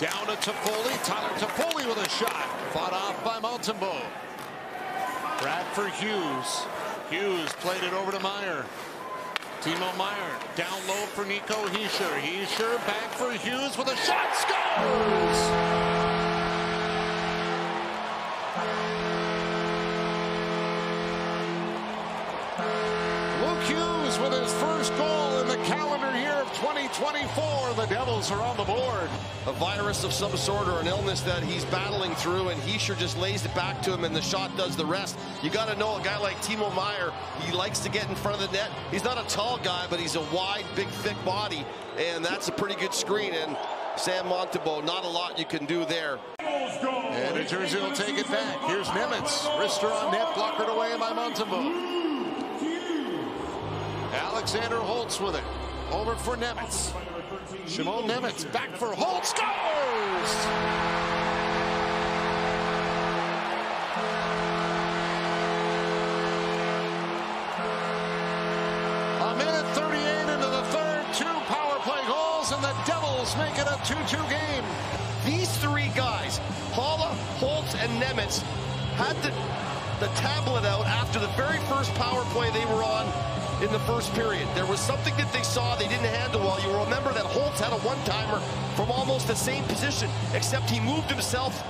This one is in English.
Down to Toffoli. Tyler Toffoli with a shot. Fought off by Montembeault. Bradford Hughes. Hughes played it over to Meier. Timo Meier down low for Nico Hischier. Hischier back for Hughes with a shot. Scores! Luke Hughes with his first goal 2024. The Devils are on the board. A virus of some sort or an illness that he's battling through, and he sure just lays it back to him, and the shot does the rest. You got to know a guy like Timo Meier, he likes to get in front of the net. He's not a tall guy, but he's a wide, big, thick body, and that's a pretty good screen. And Sam Montembeault, not a lot you can do there. And New Jersey will take it back. Here's Nemec. Wrister on net, blockered away by Montembeault. Alexander Holtz with it. Over for Nemec. Shimon Nemec back for Holtz. Scores! A minute 38 into the third. Two power play goals, and the Devils make it a 2-2 game. These three guys, Haula, Holtz, and Nemec, had the, the tablet out after the very first power play they were on in the first period. There was something that they saw they didn't handle well. You remember that Holtz had a one-timer from almost the same position, except he moved himself